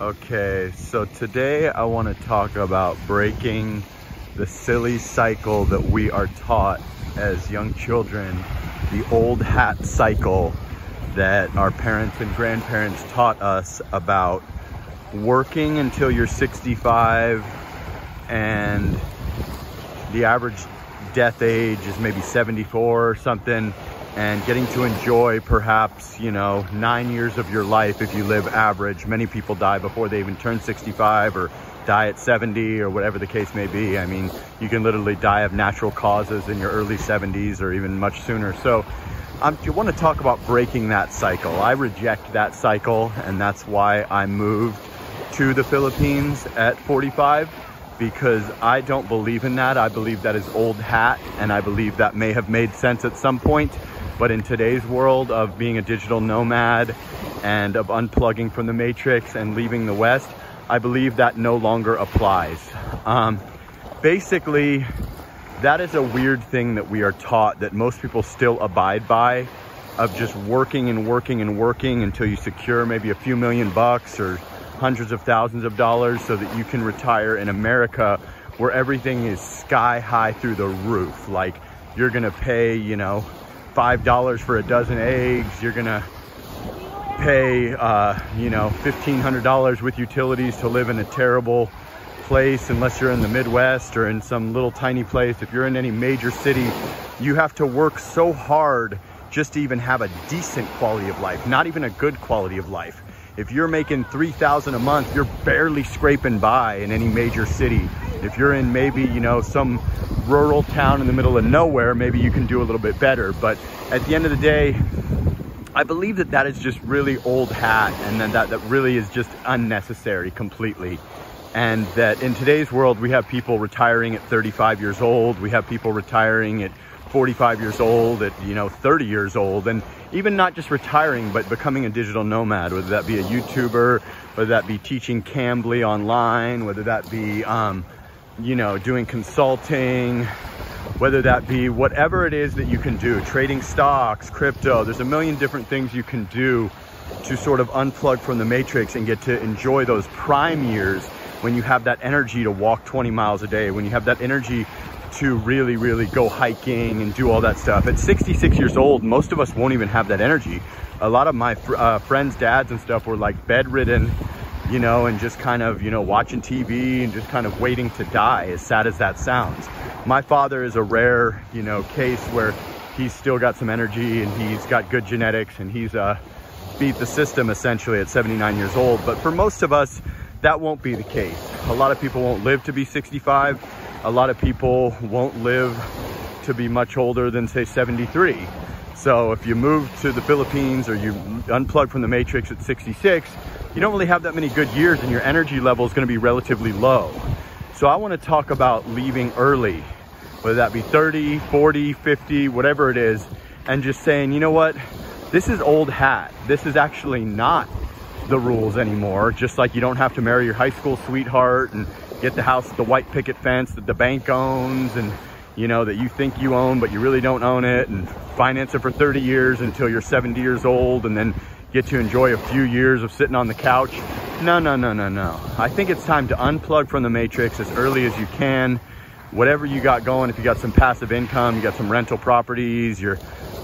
Okay, so today I want to talk about breaking the silly cycle that we are taught as young children, the old hat cycle that our parents and grandparents taught us about working until you're 65 and the average death age is maybe 74 or something and getting to enjoy perhaps, you know, nine years of your life if you live average. Many people die before they even turn 65 or die at 70 or whatever the case may be. I mean, you can literally die of natural causes in your early 70s or even much sooner. So um, you want to talk about breaking that cycle. I reject that cycle and that's why I moved to the Philippines at 45 because I don't believe in that. I believe that is old hat and I believe that may have made sense at some point but in today's world of being a digital nomad and of unplugging from the matrix and leaving the West, I believe that no longer applies. Um, basically, that is a weird thing that we are taught that most people still abide by of just working and working and working until you secure maybe a few million bucks or hundreds of thousands of dollars so that you can retire in America where everything is sky high through the roof. Like you're gonna pay, you know, $5 for a dozen eggs. You're gonna pay, uh, you know, $1,500 with utilities to live in a terrible place unless you're in the Midwest or in some little tiny place. If you're in any major city, you have to work so hard just to even have a decent quality of life, not even a good quality of life. If you're making 3000 a month, you're barely scraping by in any major city. If you're in maybe, you know, some rural town in the middle of nowhere, maybe you can do a little bit better. But at the end of the day, I believe that that is just really old hat and then that, that really is just unnecessary completely. And that in today's world, we have people retiring at 35 years old. We have people retiring at 45 years old, at, you know, 30 years old. And even not just retiring, but becoming a digital nomad, whether that be a YouTuber, whether that be teaching Cambly online, whether that be, um, you know, doing consulting, whether that be whatever it is that you can do, trading stocks, crypto, there's a million different things you can do to sort of unplug from the matrix and get to enjoy those prime years when you have that energy to walk 20 miles a day, when you have that energy to really, really go hiking and do all that stuff. At 66 years old, most of us won't even have that energy. A lot of my uh, friends' dads and stuff were like bedridden you know, and just kind of, you know, watching TV and just kind of waiting to die, as sad as that sounds. My father is a rare, you know, case where he's still got some energy and he's got good genetics and he's uh, beat the system essentially at 79 years old. But for most of us, that won't be the case. A lot of people won't live to be 65. A lot of people won't live to be much older than say 73. So if you move to the Philippines or you unplug from the matrix at 66, you don't really have that many good years and your energy level is going to be relatively low. So I want to talk about leaving early, whether that be 30, 40, 50, whatever it is, and just saying, you know what, this is old hat. This is actually not the rules anymore. Just like you don't have to marry your high school sweetheart and get the house the white picket fence that the bank owns and you know that you think you own but you really don't own it and finance it for 30 years until you're 70 years old and then get to enjoy a few years of sitting on the couch. No, no, no, no, no. I think it's time to unplug from the matrix as early as you can. Whatever you got going, if you got some passive income, you got some rental properties, you're,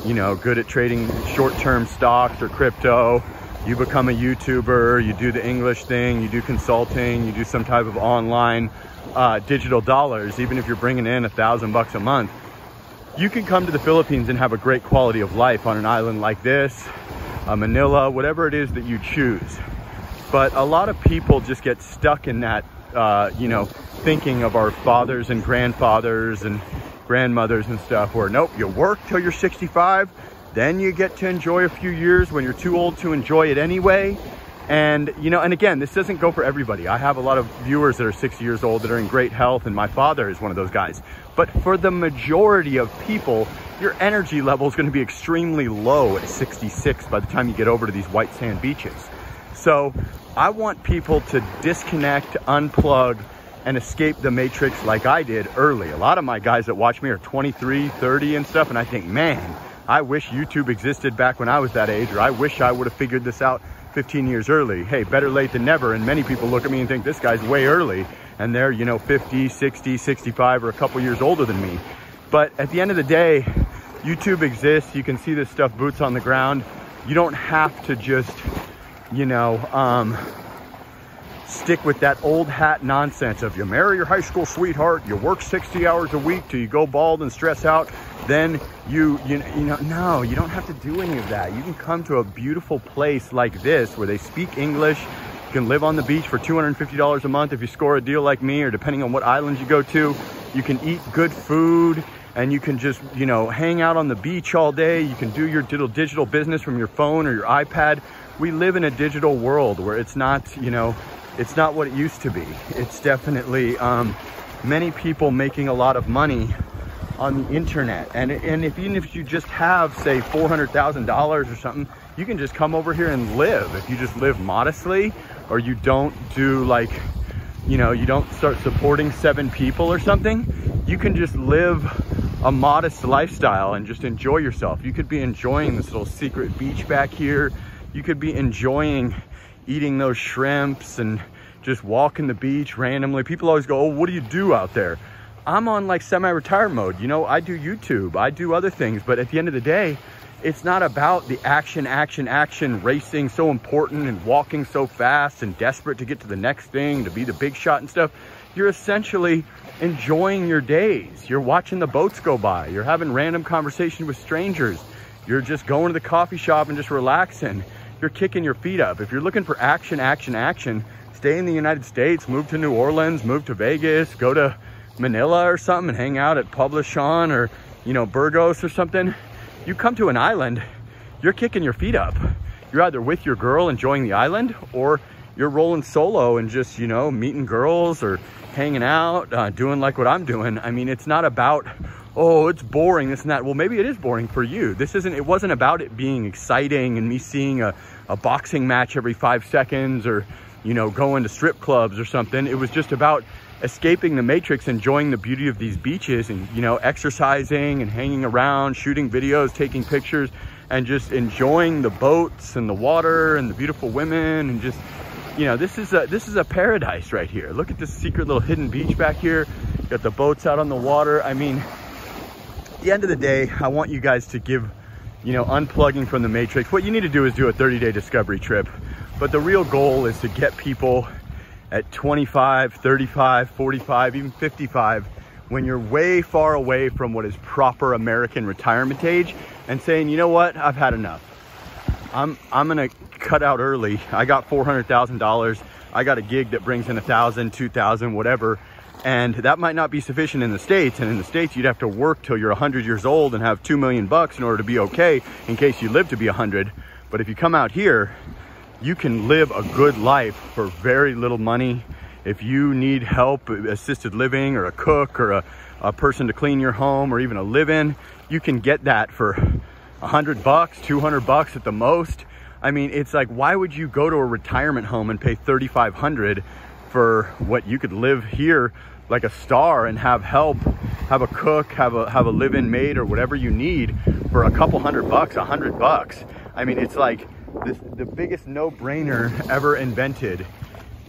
you know, good at trading short-term stocks or crypto, you become a YouTuber, you do the English thing, you do consulting, you do some type of online uh, digital dollars, even if you're bringing in a thousand bucks a month, you can come to the Philippines and have a great quality of life on an island like this uh, Manila, whatever it is that you choose. But a lot of people just get stuck in that, uh, you know, thinking of our fathers and grandfathers and grandmothers and stuff where, nope, you work till you're 65, then you get to enjoy a few years when you're too old to enjoy it anyway. And, you know, and again, this doesn't go for everybody. I have a lot of viewers that are 60 years old that are in great health, and my father is one of those guys. But for the majority of people, your energy level is going to be extremely low at 66 by the time you get over to these white sand beaches. So I want people to disconnect, unplug, and escape the matrix like I did early. A lot of my guys that watch me are 23, 30 and stuff, and I think, man, I wish YouTube existed back when I was that age, or I wish I would have figured this out 15 years early. Hey, better late than never. And many people look at me and think this guy's way early. And they're, you know, 50, 60, 65, or a couple years older than me. But at the end of the day, YouTube exists. You can see this stuff boots on the ground. You don't have to just, you know, um, stick with that old hat nonsense of you marry your high school sweetheart, you work 60 hours a week till you go bald and stress out, then you, you, you know, no, you don't have to do any of that. You can come to a beautiful place like this where they speak English. You can live on the beach for $250 a month if you score a deal like me, or depending on what islands you go to. You can eat good food and you can just, you know, hang out on the beach all day. You can do your little digital business from your phone or your iPad. We live in a digital world where it's not, you know, it's not what it used to be. It's definitely um, many people making a lot of money on the internet. And, and if even if you just have, say, $400,000 or something, you can just come over here and live. If you just live modestly or you don't do like, you know, you don't start supporting seven people or something, you can just live a modest lifestyle and just enjoy yourself. You could be enjoying this little secret beach back here. You could be enjoying eating those shrimps and just walking the beach randomly. People always go, oh, what do you do out there? I'm on like semi-retired mode. You know, I do YouTube, I do other things, but at the end of the day, it's not about the action, action, action, racing so important and walking so fast and desperate to get to the next thing, to be the big shot and stuff. You're essentially enjoying your days. You're watching the boats go by. You're having random conversation with strangers. You're just going to the coffee shop and just relaxing you're kicking your feet up. If you're looking for action, action, action, stay in the United States, move to New Orleans, move to Vegas, go to Manila or something and hang out at Poblacion or, you know, Burgos or something. You come to an island, you're kicking your feet up. You're either with your girl enjoying the island or you're rolling solo and just, you know, meeting girls or hanging out, uh, doing like what I'm doing. I mean, it's not about, oh, it's boring, this and that. Well, maybe it is boring for you. This isn't, it wasn't about it being exciting and me seeing a, a boxing match every five seconds or, you know, going to strip clubs or something. It was just about escaping the matrix, enjoying the beauty of these beaches and, you know, exercising and hanging around, shooting videos, taking pictures and just enjoying the boats and the water and the beautiful women and just, you know, this is a, this is a paradise right here. Look at this secret little hidden beach back here. Got the boats out on the water. I mean, at the end of the day, I want you guys to give, you know, unplugging from the matrix. What you need to do is do a 30 day discovery trip. But the real goal is to get people at 25, 35, 45, even 55, when you're way far away from what is proper American retirement age and saying, you know what, I've had enough. I'm, I'm gonna cut out early. I got $400,000. I got a gig that brings in a thousand, two thousand, whatever and that might not be sufficient in the States. And in the States, you'd have to work till you're 100 years old and have 2 million bucks in order to be okay in case you live to be 100. But if you come out here, you can live a good life for very little money. If you need help, assisted living or a cook or a, a person to clean your home or even a live-in, you can get that for 100 bucks, 200 bucks at the most. I mean, it's like, why would you go to a retirement home and pay 3,500 for what you could live here like a star and have help, have a cook, have a have a live-in maid or whatever you need for a couple hundred bucks, a hundred bucks. I mean, it's like this, the biggest no-brainer ever invented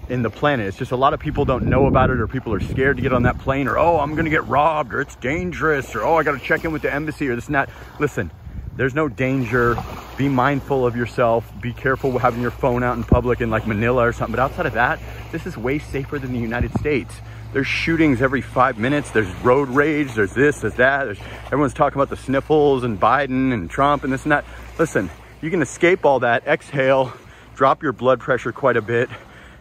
in the planet. It's just a lot of people don't know about it or people are scared to get on that plane or, oh, I'm gonna get robbed or it's dangerous or, oh, I gotta check in with the embassy or this and that. Listen, there's no danger. Be mindful of yourself. Be careful with having your phone out in public in like Manila or something. But outside of that, this is way safer than the United States. There's shootings every five minutes. There's road rage. There's this, there's that. There's, everyone's talking about the sniffles and Biden and Trump and this and that. Listen, you can escape all that, exhale, drop your blood pressure quite a bit,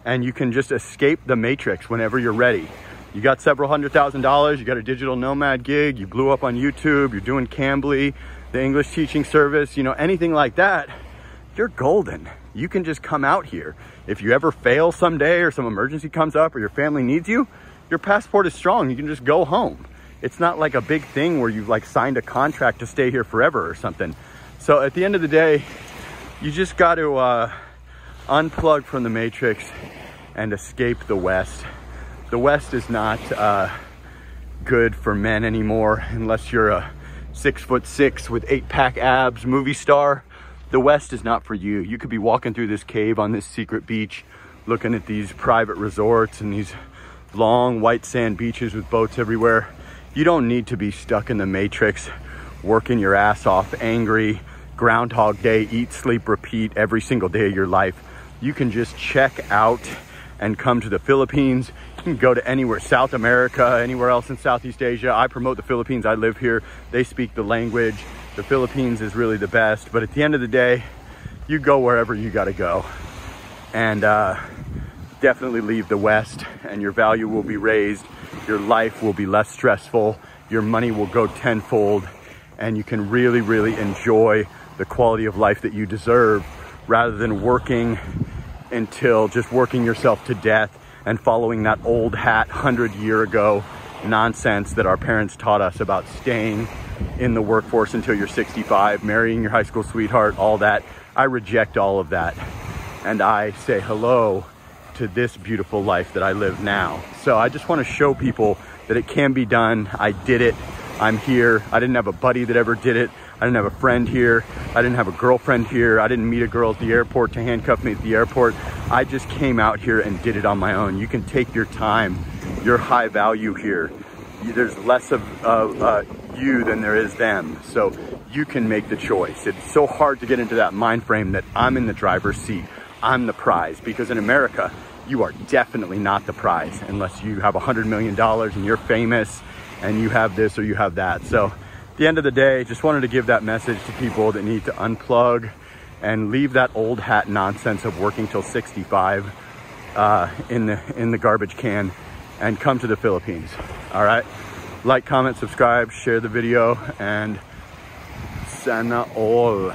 and you can just escape the matrix whenever you're ready. You got several hundred thousand dollars, you got a digital nomad gig, you blew up on YouTube, you're doing Cambly, the English teaching service, you know, anything like that, you're golden. You can just come out here. If you ever fail someday or some emergency comes up or your family needs you, your passport is strong. You can just go home. It's not like a big thing where you've like signed a contract to stay here forever or something. So at the end of the day, you just got to uh, unplug from the matrix and escape the West. The West is not uh, good for men anymore unless you're a six foot six with eight pack abs movie star, the West is not for you. You could be walking through this cave on this secret beach, looking at these private resorts and these long white sand beaches with boats everywhere. You don't need to be stuck in the matrix, working your ass off, angry, groundhog day, eat, sleep, repeat every single day of your life. You can just check out and come to the Philippines. Can go to anywhere, South America, anywhere else in Southeast Asia. I promote the Philippines. I live here. They speak the language. The Philippines is really the best. But at the end of the day, you go wherever you got to go. And uh, definitely leave the West, and your value will be raised. Your life will be less stressful. Your money will go tenfold. And you can really, really enjoy the quality of life that you deserve rather than working until just working yourself to death and following that old hat 100 year ago nonsense that our parents taught us about staying in the workforce until you're 65, marrying your high school sweetheart, all that. I reject all of that. And I say hello to this beautiful life that I live now. So I just want to show people that it can be done. I did it. I'm here. I didn't have a buddy that ever did it. I didn't have a friend here. I didn't have a girlfriend here. I didn't meet a girl at the airport to handcuff me at the airport. I just came out here and did it on my own. You can take your time. You're high value here. There's less of uh, uh, you than there is them. So you can make the choice. It's so hard to get into that mind frame that I'm in the driver's seat. I'm the prize because in America, you are definitely not the prize unless you have a $100 million and you're famous and you have this or you have that. So the end of the day, just wanted to give that message to people that need to unplug and leave that old hat nonsense of working till 65 uh, in the in the garbage can and come to the Philippines. All right, like, comment, subscribe, share the video, and sana all.